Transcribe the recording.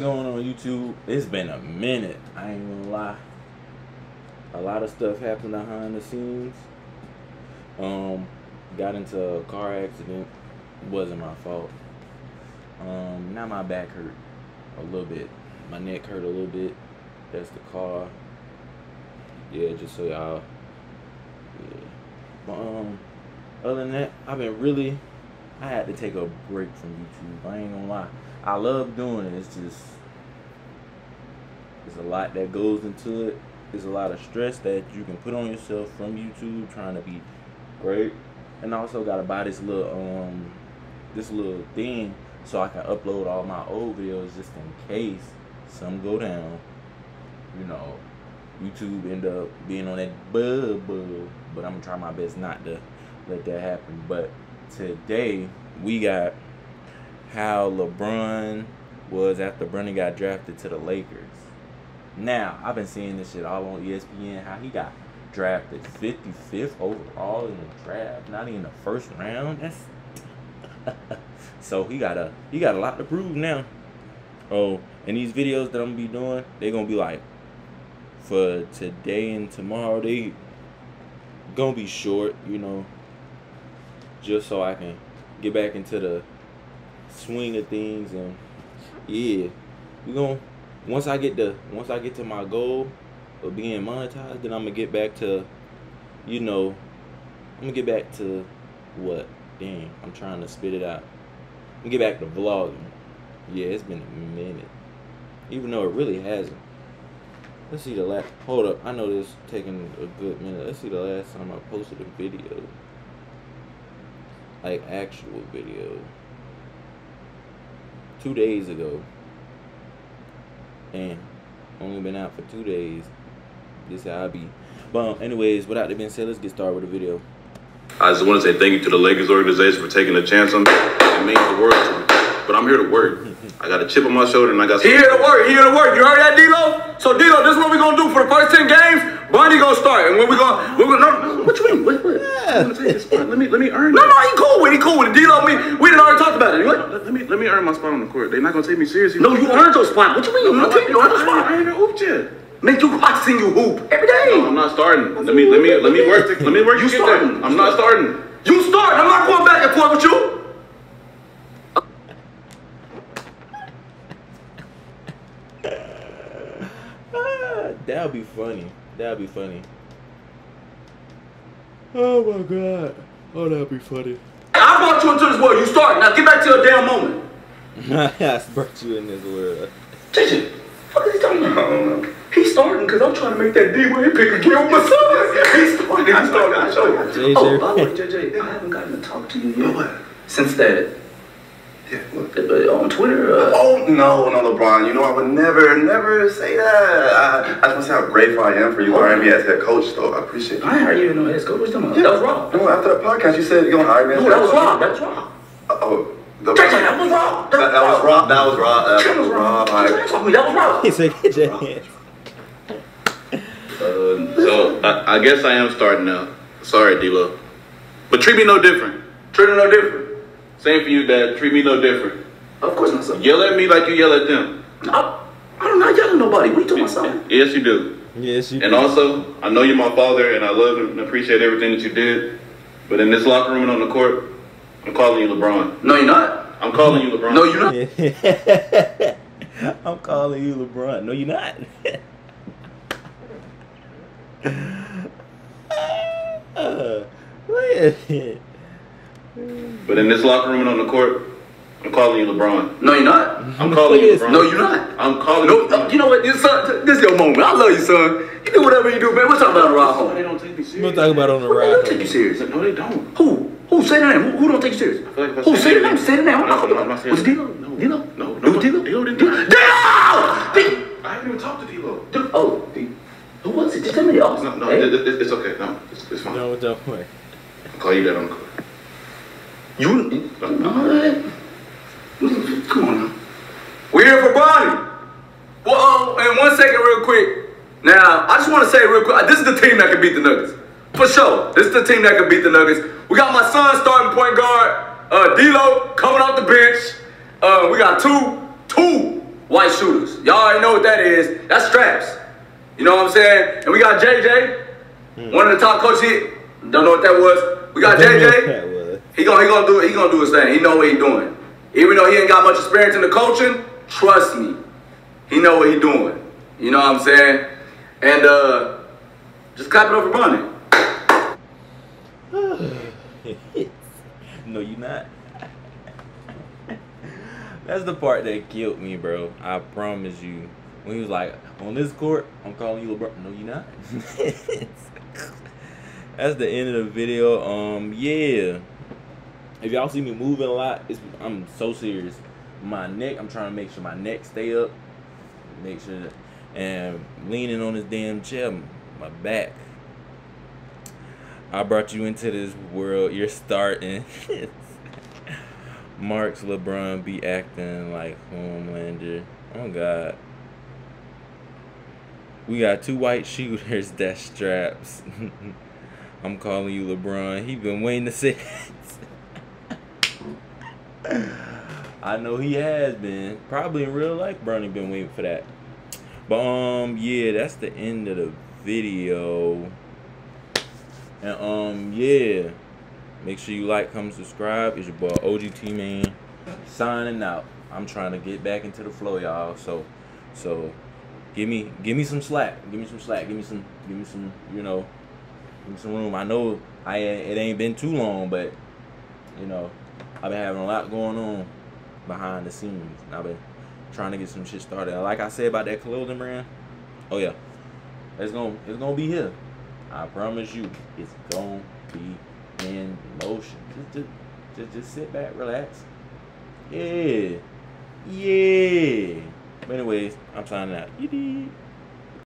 going on YouTube? It's been a minute. I ain't gonna lie. A lot of stuff happened behind the scenes. Um, got into a car accident. wasn't my fault. Um, now my back hurt a little bit. My neck hurt a little bit. That's the car. Yeah, just so y'all. Yeah. But um, other than that, I've been really. I had to take a break from YouTube. I ain't gonna lie. I love doing it. It's just there's a lot that goes into it. There's a lot of stress that you can put on yourself from YouTube trying to be great. And I also gotta buy this little um this little thing so I can upload all my old videos just in case some go down. You know, YouTube end up being on that bub bub. But I'm gonna try my best not to let that happen. But today we got how LeBron was after Bronny got drafted to the Lakers. Now, I've been seeing this shit all on ESPN, how he got drafted 55th overall in the draft, not even the first round. That's so he got a he got a lot to prove now. Oh, and these videos that I'm gonna be doing, they're gonna be like for today and tomorrow. They gonna be short, you know, just so I can get back into the swing of things and yeah, we gonna once I get the once I get to my goal of being monetized, then I'm gonna get back to, you know, I'm gonna get back to what? Damn, I'm trying to spit it out. I'm get back to vlogging. Yeah, it's been a minute, even though it really hasn't. Let's see the last. Hold up, I know this taking a good minute. Let's see the last time I posted a video, like actual video. Two days ago. And Only been out for two days. This how I be. But um, anyways, without that being said, let's get started with the video. I just want to say thank you to the Lakers organization for taking a chance on me. It means the world to me. But I'm here to work. I got a chip on my shoulder and I got He here to work. He here to work. You heard that, D-Lo? So, D-Lo, this is what we going to do for the first 10 games. Bronny to start. And when we going to... We're gonna, no, what you mean? Wait, wait. I'm gonna take this spot. Let me, let me earn No, it. no, he cool with it. He cool with it. D-Lo, me, we done already talked about it. What? Let, let me let me earn my spot on the court. They're not gonna take me seriously. No, you earned your spot. What you mean? No, You earned your spot. I ain't hooped yet. Man, you, seen you hoop every day. No, I'm not starting. Let me let me let me work. Let me work. You to get there. starting. I'm not starting. You start. I'm not going back and forth with you. Ah, that'll be funny. That'll be funny. Oh my god. Oh, that'll be funny. I brought you into this world. You start. Now get back to your damn moment. I brought you in this world. JJ, what is he talking about? He's starting because I'm trying to make that D where he pick and kill my son. He's starting. He's starting. I show you. JJ. Oh, by the way, JJ, I haven't gotten to talk to you yet. What? Since that, Yeah, uh, on Twitter. Uh, Oh no, no, LeBron. You know I would never, never say that. I, I just want to say how grateful I am for you hiring me as head coach. Though I appreciate you. I ain't heard you in no head coach. What you talking about? That was wrong. No, after the podcast, you said you're gonna hire me. as No, that was wrong. That was wrong. Oh, the, JJ, that was wrong. that, that was wrong. That was wrong. That That was wrong. What you I, talking about? That was wrong. He said, get your hands. Uh, so I, I guess I am starting now. Sorry, D-Lo. But treat me no different. Treat him no different. Same for you, Dad. Treat me no different. Of course not, son. Yell at me like you yell at them. I, I'm not yelling at nobody. What are you talking about, son? Yes, you do. Yes, you And also, I know you're my father, and I love and appreciate everything that you did. But in this locker room and on the court, I'm calling you LeBron. No, you're not. I'm calling you LeBron. No, you're not. I'm calling you LeBron. No, you're not. uh, wait. But in this locker room and on the court, I'm calling you LeBron. No, you're not. I'm calling you LeBron. No, you're not. I'm calling No, you LeBron. you know what? This, son, this is your moment. I love you, son. You do whatever you do, man. We're talking about a ride They home. don't take me serious. We'll talk about on the Who ride. don't take you serious? No, they don't. Who? Who? Say the name. Who, who don't take you serious? like Who? say Say the their name. name- Say the name. No, no, I'm not saying Was it D-Lo? No. D-Lo? No, It no, was D-Lo? D-Lo didn't D-Lo? do it. D-Lo! I haven't even talked to D-Lo. Dilo! Oh, D- who was it? Just tell me the officer. No, no, Hey? it, it, it's okay. No, it's, it's fine. No, don't worry. I'll call you that on the court. You? Alright. Come on now. We're here for Bronny. Well, um, and one second, real quick. Now, I just want to say real quick, this is the team that can beat the Nuggets. For sure. This is the team that can beat the Nuggets. We got my son starting point guard, uh, D'Lo coming off the bench. Uh, we got two, two white shooters. Y'all already know what that is. That's straps. You know what I'm saying? And we got JJ, Hmm. one of the top coaches. Don't know what that was. We got That JJ. He gonna he gonna do it. He gonna do his thing. He know what he doing. Even though he ain't got much experience in the coaching, trust me, he know what he doing. You know what I'm saying? And uh, just clap it up for no, you not. That's the part that killed me, bro. I promise you. When he was like, on this court, I'm calling you LeBron. No, you not. That's the end of the video. Um, yeah. If y'all see me moving a lot, it's I'm so serious. My neck, I'm trying to make sure my neck stay up. Make sure that, and leaning on this damn chair, my back. I brought you into this world. You're starting. Marks LeBron be acting like Homelander. Oh God. We got two white shooters that straps. I'm calling you LeBron. He been waiting to say. I know he has been. Probably in real life, Bronny been waiting for that. But um, yeah, that's the end of the video. And um, yeah. Make sure you like, comment, subscribe. It's your boy OGT man signing out. I'm trying to get back into the flow, y'all. So, so give me, give me some slack. Give me some slack. Give me some, give me some, you know, give me some room. I know I it ain't been too long, but you know, I've been having a lot going on behind the scenes. I've been trying to get some shit started. Like I said about that clothing brand, oh yeah, it's gonna, it's gonna be here. I promise you, it's gonna be in motion. Just, just, just, just sit back, relax. Yeah, yeah. But anyways, I'm signing out.